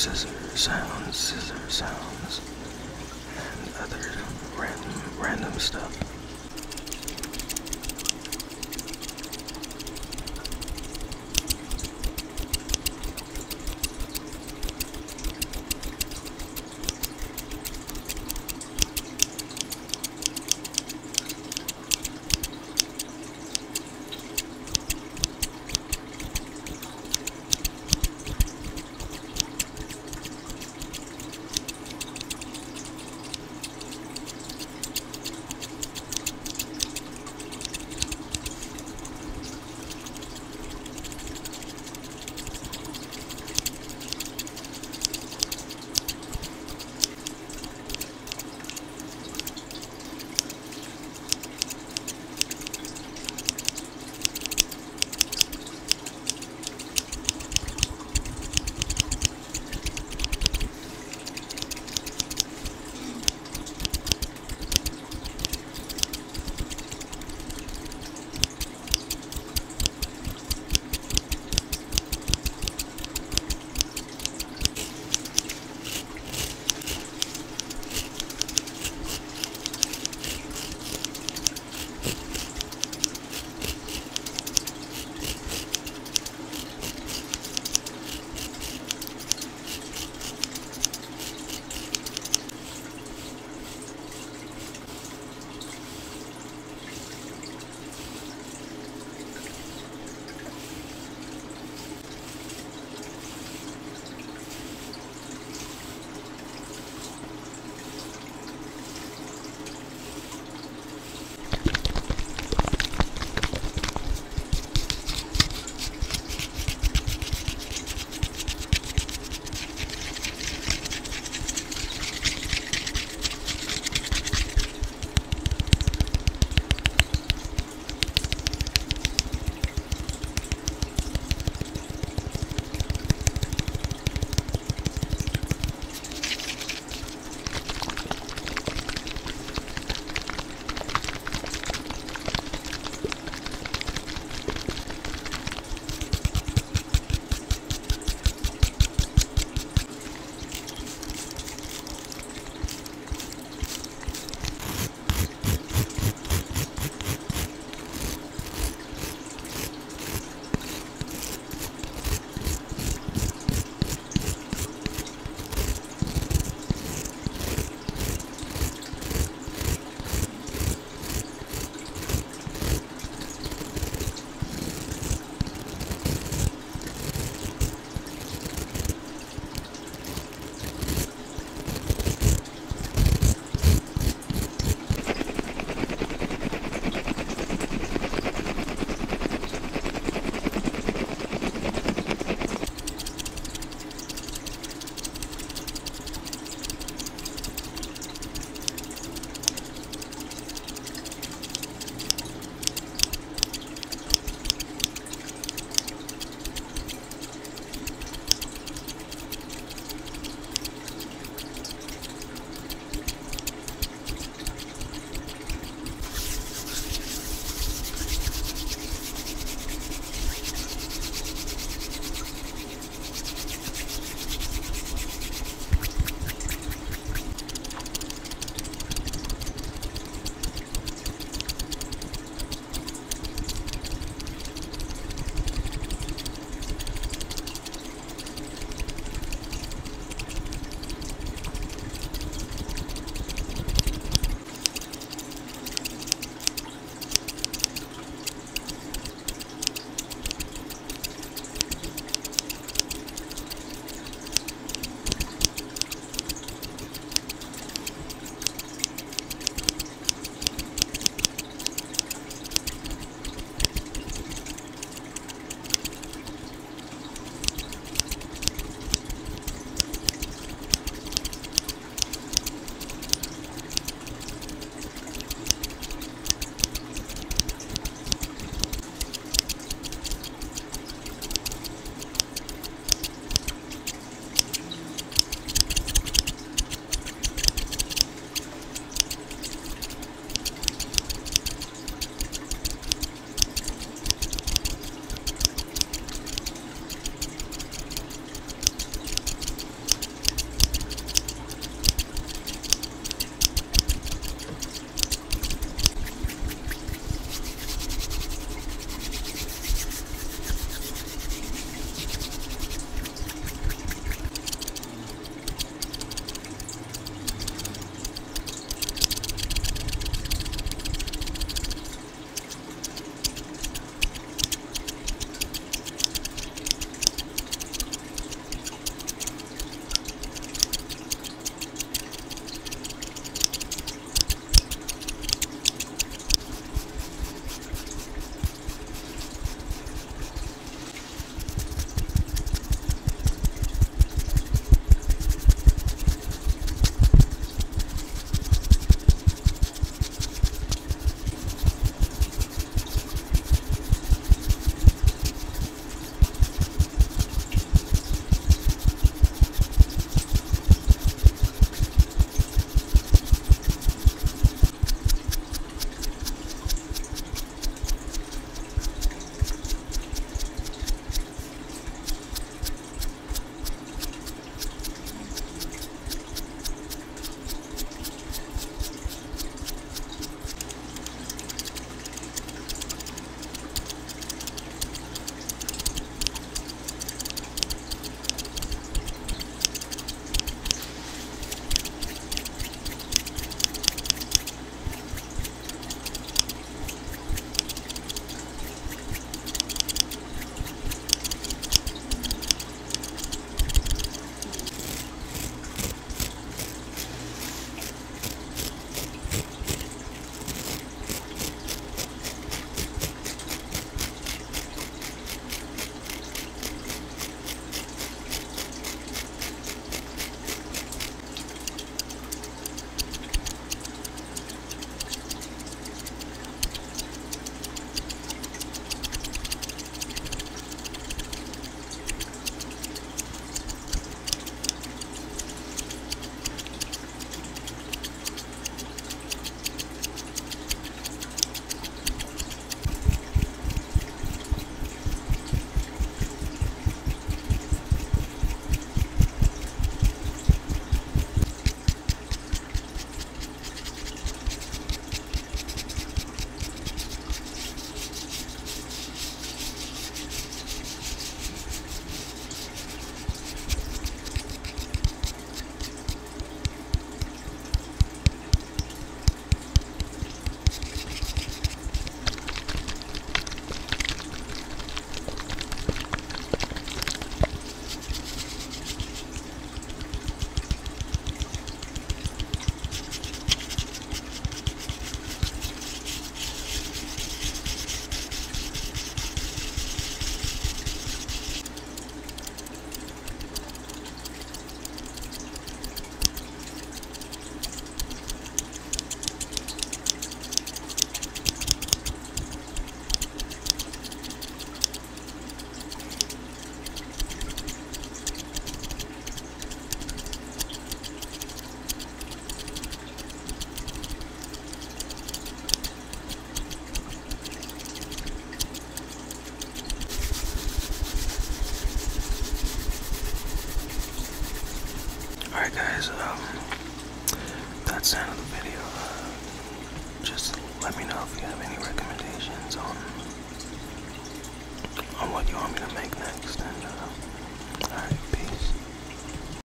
scissor sounds, scissor sounds, and other random, random stuff. Alright guys, um, that's the end of the video. Uh, just let me know if you have any recommendations on on what you want me to make next. And uh, alright, peace.